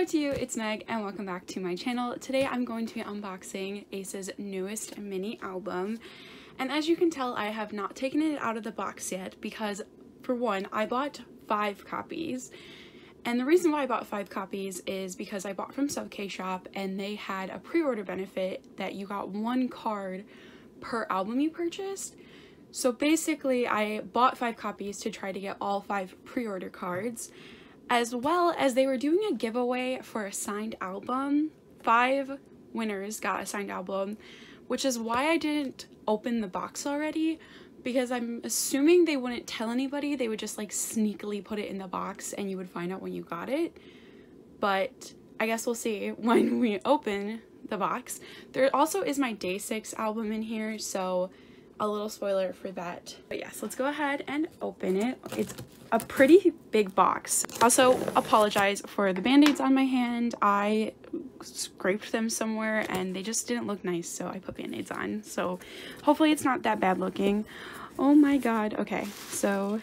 Hello to you, it's Meg and welcome back to my channel. Today I'm going to be unboxing Ace's newest mini album and as you can tell I have not taken it out of the box yet because for one I bought five copies and the reason why I bought five copies is because I bought from SubK Shop and they had a pre-order benefit that you got one card per album you purchased. So basically I bought five copies to try to get all five pre-order cards as well as they were doing a giveaway for a signed album. Five winners got a signed album, which is why I didn't open the box already because I'm assuming they wouldn't tell anybody. They would just like sneakily put it in the box and you would find out when you got it. But I guess we'll see when we open the box. There also is my Day 6 album in here, so a little spoiler for that. But yes, let's go ahead and open it. It's a pretty big box. Also apologize for the band-aids on my hand. I scraped them somewhere and they just didn't look nice so I put band-aids on. So hopefully it's not that bad looking. Oh my god. Okay, so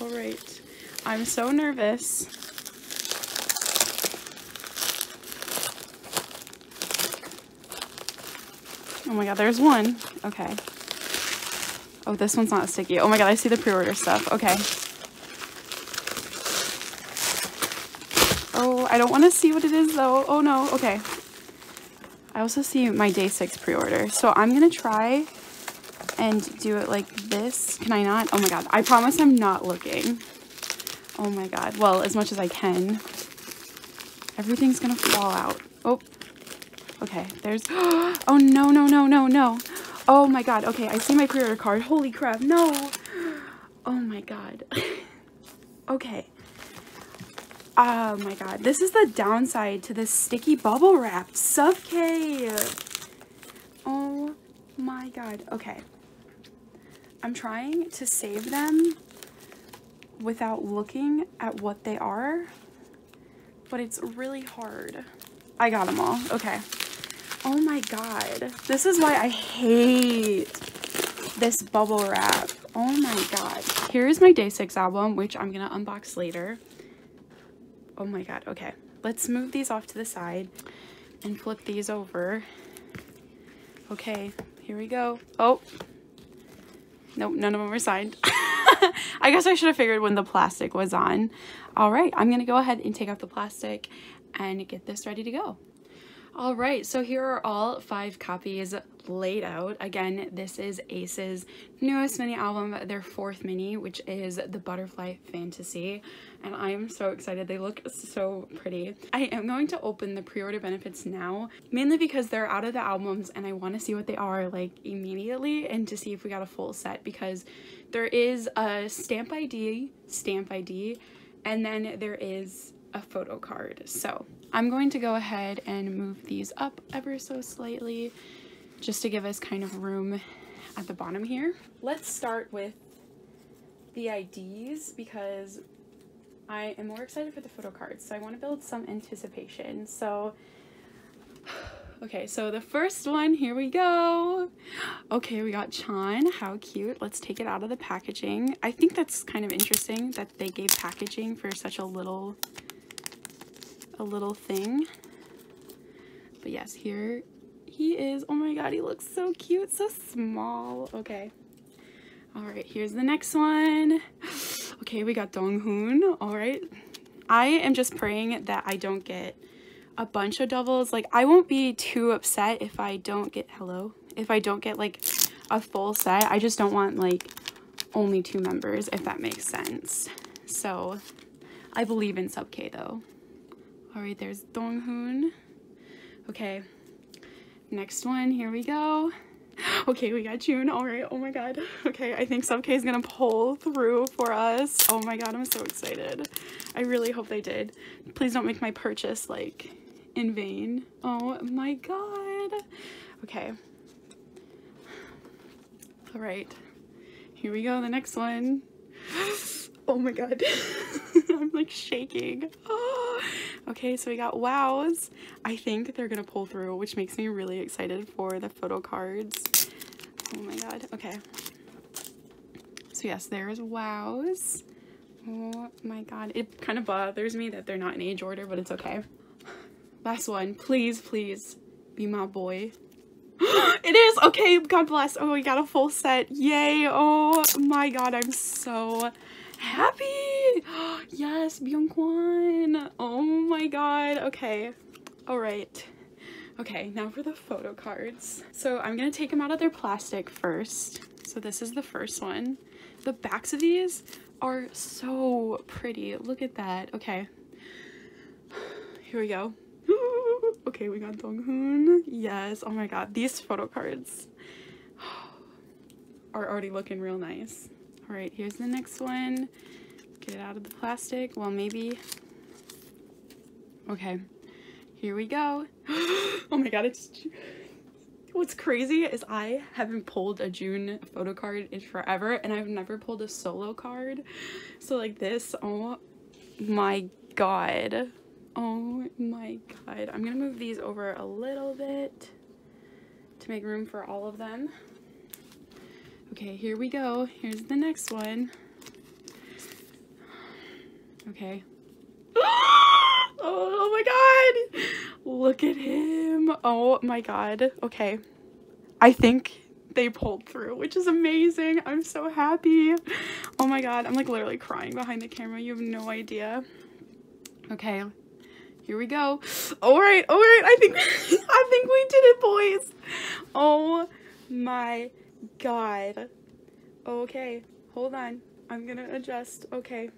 all right. I'm so nervous. Oh my god, there's one. Okay. Oh, this one's not sticky. Oh my god, I see the pre-order stuff. Okay. Oh, I don't want to see what it is though. Oh no. Okay. I also see my day six pre-order. So I'm going to try and do it like this. Can I not? Oh my god. I promise I'm not looking. Oh my god. Well, as much as I can. Everything's going to fall out. Oh. Okay, there's, oh no, no, no, no, no. Oh my god, okay, I see my pre-order card. Holy crap, no. Oh my god. okay. Oh my god, this is the downside to this sticky bubble wrap. SubK. Oh my god, okay. I'm trying to save them without looking at what they are, but it's really hard. I got them all, okay. Oh my god. This is why I hate this bubble wrap. Oh my god. Here's my day six album, which I'm gonna unbox later. Oh my god, okay. Let's move these off to the side and flip these over. Okay, here we go. Oh. Nope, none of them are signed. I guess I should have figured when the plastic was on. All right, I'm gonna go ahead and take off the plastic and get this ready to go. All right, so here are all five copies laid out. Again, this is Ace's newest mini album, their fourth mini, which is the Butterfly Phantasy. And I am so excited. They look so pretty. I am going to open the pre-order benefits now, mainly because they're out of the albums and I want to see what they are like immediately and to see if we got a full set because there is a stamp ID, stamp ID, and then there is a photo card. So I'm going to go ahead and move these up ever so slightly just to give us kind of room at the bottom here. Let's start with the IDs because I am more excited for the photo cards. So I want to build some anticipation. So, okay, so the first one, here we go. Okay, we got Chan. How cute. Let's take it out of the packaging. I think that's kind of interesting that they gave packaging for such a little a little thing. But yes, here he is. Oh my god, he looks so cute, so small. Okay. All right, here's the next one. Okay, we got Donghoon. All right. I am just praying that I don't get a bunch of doubles. Like, I won't be too upset if I don't get, hello, if I don't get like a full set. I just don't want like only two members, if that makes sense. So, I believe in Sub K, though. All right, there's Donghoon. Okay, next one, here we go. Okay, we got June. All right, oh my god. Okay, I think SubK is gonna pull through for us. Oh my god, I'm so excited. I really hope they did. Please don't make my purchase, like, in vain. Oh my god. Okay. All right, here we go, the next one. Oh my god. I'm like shaking. Oh. Okay, so we got wows. I think they're gonna pull through, which makes me really excited for the photo cards. Oh my god. Okay. So yes, there's wows. Oh my god. It kind of bothers me that they're not in age order, but it's okay. Last one. Please, please be my boy. it is! Okay, God bless. Oh, we got a full set. Yay. Oh my god, I'm so happy. yes, Byung Oh my god. Okay. All right. Okay, now for the photo cards. So I'm gonna take them out of their plastic first. So this is the first one. The backs of these are so pretty. Look at that. Okay. Here we go. okay, we got Donghoon. Yes. Oh my god. These photo cards are already looking real nice. All right, here's the next one. Get it out of the plastic. Well, maybe. Okay. Here we go. oh my god, it's What's crazy is I haven't pulled a June photo card in forever and I've never pulled a solo card. So like this, oh my god. Oh my god. I'm gonna move these over a little bit to make room for all of them. Okay, here we go. Here's the next one. Okay. Oh, oh my god! Look at him. Oh my god. Okay. I think they pulled through, which is amazing. I'm so happy. Oh my god. I'm like literally crying behind the camera. You have no idea. Okay. Here we go. All right. All right. I think I think we did it, boys. Oh my god. Okay. Hold on. I'm to adjust. Okay.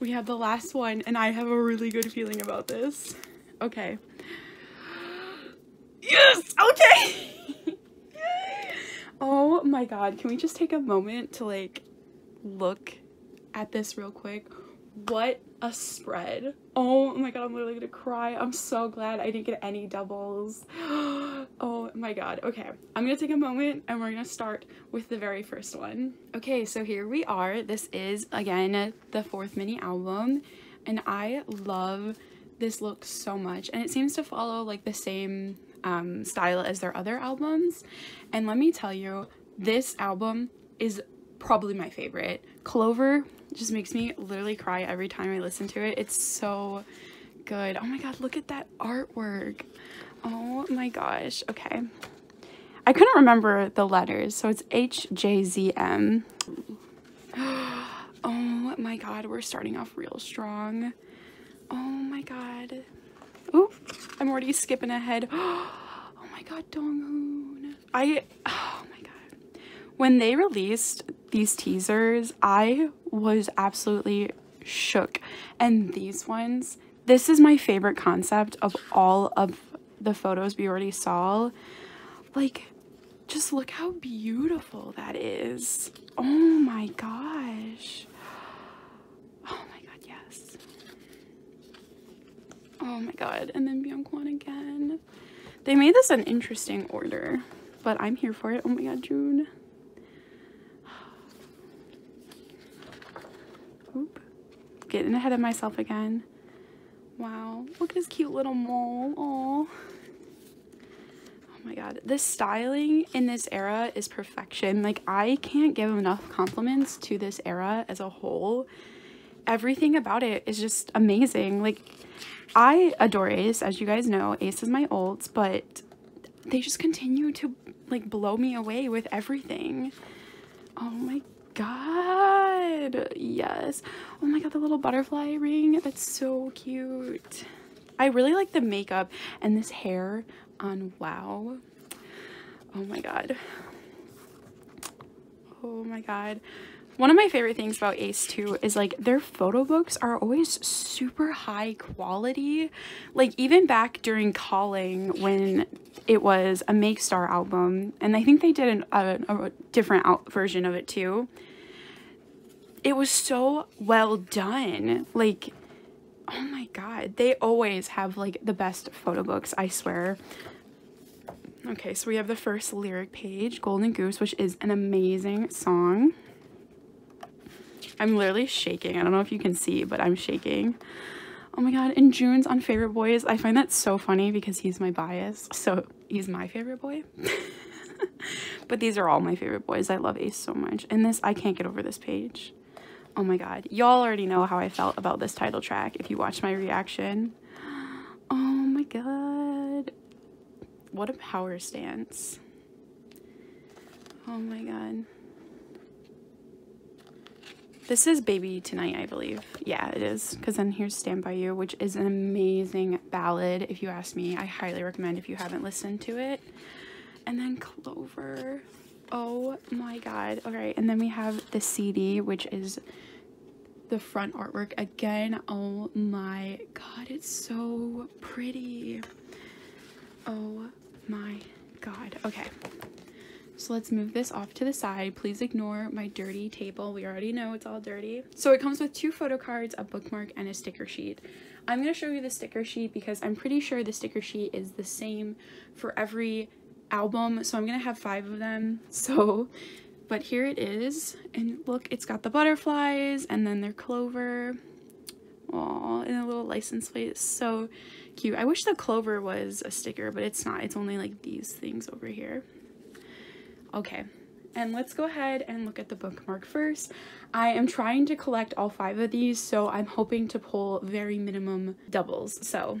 We have the last one and I have a really good feeling about this. Okay. Yes! Okay! oh my god, can we just take a moment to like look at this real quick? What a spread. Oh my god, I'm literally gonna cry. I'm so glad I didn't get any doubles. Oh oh my god. Okay, I'm gonna take a moment and we're gonna start with the very first one. Okay, so here we are. This is, again, the fourth mini album. And I love this look so much and it seems to follow like the same um, style as their other albums and let me tell you this album is probably my favorite clover just makes me literally cry every time i listen to it it's so good oh my god look at that artwork oh my gosh okay i couldn't remember the letters so it's hjzm oh my god we're starting off real strong Oh my god. Oh, I'm already skipping ahead. Oh my god, Donghoon. I, oh my god. When they released these teasers, I was absolutely shook. And these ones, this is my favorite concept of all of the photos we already saw. Like, just look how beautiful that is. Oh my gosh. Oh my god. Yes. Oh my god, and then Byungkwan again. They made this an interesting order, but I'm here for it. Oh my god, June. Oop. Getting ahead of myself again. Wow. Look at his cute little mole. Oh. Oh my god. The styling in this era is perfection. Like, I can't give enough compliments to this era as a whole. Everything about it is just amazing. Like, I adore Ace, as you guys know. Ace is my ult, but they just continue to like blow me away with everything. Oh my god. Yes. Oh my god, the little butterfly ring. That's so cute. I really like the makeup and this hair on WoW. Oh my god. Oh my god. One of my favorite things about Ace too is like their photo books are always super high quality. Like even back during Calling when it was a Make Star album, and I think they did an, a, a different out version of it too. It was so well done. Like, oh my god, they always have like the best photo books, I swear. Okay, so we have the first lyric page, Golden Goose, which is an amazing song. I'm literally shaking. I don't know if you can see, but I'm shaking. Oh my god, and June's on Favorite Boys. I find that so funny because he's my bias. So he's my favorite boy. but these are all my favorite boys. I love Ace so much. And this, I can't get over this page. Oh my god. Y'all already know how I felt about this title track if you watched my reaction. Oh my god. What a power stance. Oh my god. This is Baby Tonight, I believe. Yeah, it is. Because then here's Stand By You, which is an amazing ballad, if you ask me. I highly recommend if you haven't listened to it. And then Clover. Oh my god. Okay, and then we have the CD, which is the front artwork again. Oh my god, it's so pretty. Oh my god. Okay. So let's move this off to the side. Please ignore my dirty table. We already know it's all dirty. So it comes with two photo cards, a bookmark, and a sticker sheet. I'm going to show you the sticker sheet because I'm pretty sure the sticker sheet is the same for every album. So I'm going to have five of them. So, but here it is. And look, it's got the butterflies and then their clover. Oh, and a little license plate. So cute. I wish the clover was a sticker, but it's not. It's only like these things over here. Okay, and let's go ahead and look at the bookmark first. I am trying to collect all five of these, so I'm hoping to pull very minimum doubles. So,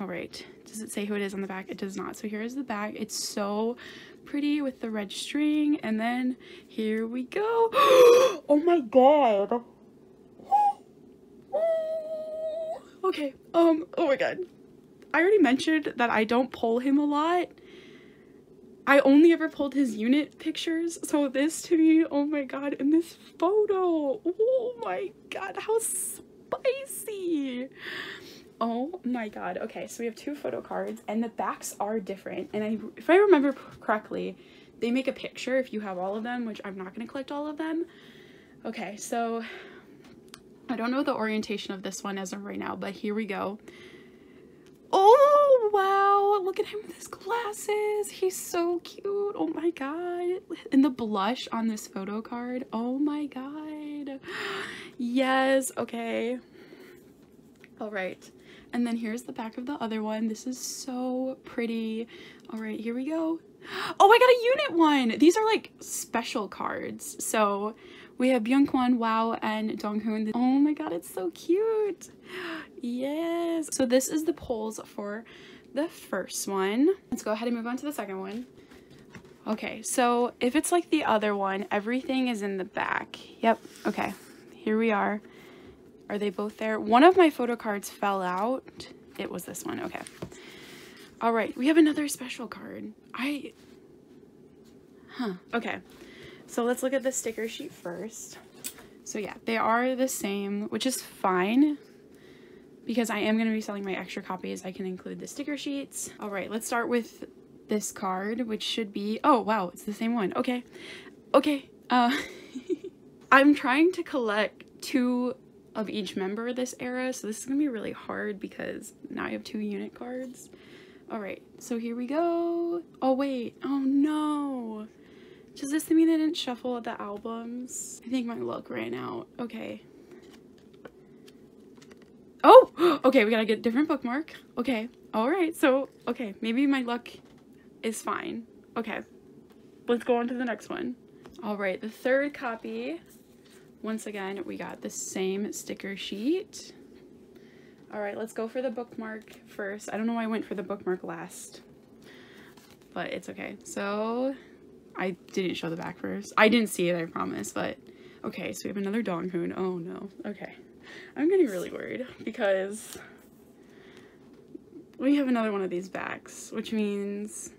all right. Does it say who it is on the back? It does not. So here is the back. It's so pretty with the red string. And then here we go. oh my god. okay. Um, oh my god. I already mentioned that I don't pull him a lot. I only ever pulled his unit pictures, so this to me, oh my god, and this photo, oh my god, how spicy. Oh my god. Okay, so we have two photo cards and the backs are different. And I, if I remember correctly, they make a picture if you have all of them, which I'm not going to collect all of them. Okay, so I don't know the orientation of this one as of right now, but here we go. Look at him with his glasses. He's so cute. Oh my god. And the blush on this photo card. Oh my god. Yes. Okay. All right. And then here's the back of the other one. This is so pretty. All right, here we go. Oh, I got a unit one. These are like special cards. So we have Byungkwan, Wow, and Donghoon. Oh my god, it's so cute. Yes. So this is the polls for the first one. Let's go ahead and move on to the second one. Okay, so if it's like the other one, everything is in the back. Yep, okay, here we are. Are they both there? One of my photo cards fell out. It was this one, okay. All right, we have another special card. I, huh, okay. So let's look at the sticker sheet first. So yeah, they are the same, which is fine because I am going to be selling my extra copies. I can include the sticker sheets. All right, let's start with this card, which should be, oh wow, it's the same one. Okay, okay. Uh, I'm trying to collect two of each member of this era, so this is going to be really hard because now I have two unit cards. All right, so here we go. Oh wait, oh no. Does this mean I didn't shuffle the albums? I think my luck ran out. Okay. Oh, okay, we gotta get a different bookmark. Okay, all right, so, okay, maybe my luck is fine. Okay, let's go on to the next one. All right, the third copy. Once again, we got the same sticker sheet. All right, let's go for the bookmark first. I don't know why I went for the bookmark last, but it's okay. So I didn't show the back first. I didn't see it, I promise, but okay, so we have another Donghoon. Oh no, okay. I'm getting really worried because we have another one of these backs, which means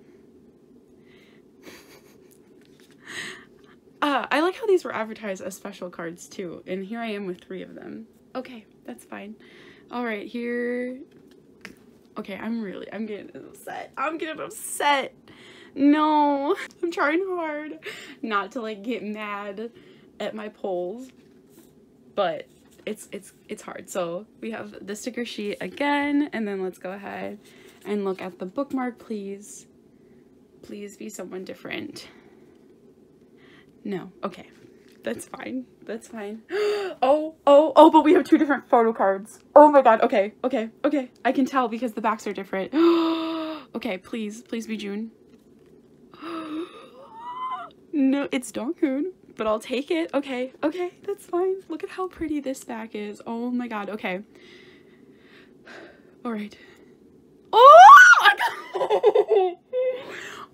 uh, I like how these were advertised as special cards too, and here I am with three of them. Okay, that's fine. All right, here. Okay, I'm really, I'm getting upset. I'm getting upset. No, I'm trying hard not to like get mad at my polls, but it's it's it's hard. So we have the sticker sheet again, and then let's go ahead and look at the bookmark, please. Please be someone different. No, okay, that's fine. That's fine. oh, oh, oh, but we have two different photo cards. Oh my god, okay, okay, okay. I can tell because the backs are different. okay, please, please be June. no, it's Donghoon. But I'll take it. Okay, okay, that's fine. Look at how pretty this back is. Oh my god, okay. All right. Oh!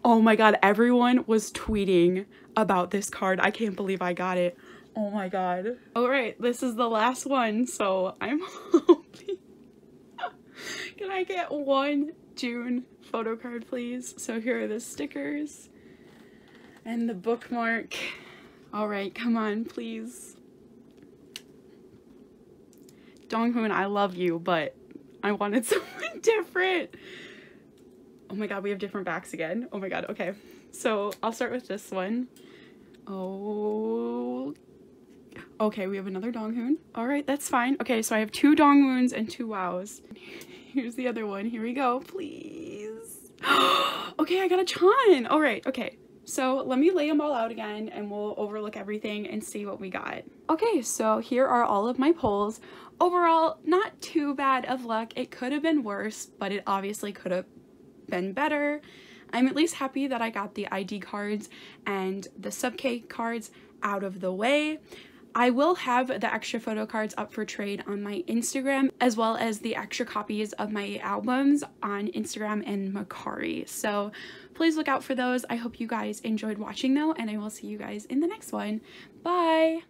oh my god, everyone was tweeting about this card. I can't believe I got it. Oh my god. All right, this is the last one, so I'm hoping. Can I get one June photo card, please? So here are the stickers and the bookmark. All right, come on, please. Donghoon, I love you, but I wanted someone different. Oh my god, we have different backs again. Oh my god, okay. So I'll start with this one. Oh. Okay, we have another Donghoon. All right, that's fine. Okay, so I have two Donghoons and two Wows. Here's the other one. Here we go, please. okay, I got a Chan. All right, okay. So let me lay them all out again and we'll overlook everything and see what we got. Okay, so here are all of my pulls. Overall, not too bad of luck. It could have been worse, but it obviously could have been better. I'm at least happy that I got the ID cards and the sub-K cards out of the way. I will have the extra photo cards up for trade on my Instagram as well as the extra copies of my albums on Instagram and Mercari. So please look out for those. I hope you guys enjoyed watching though and I will see you guys in the next one. Bye!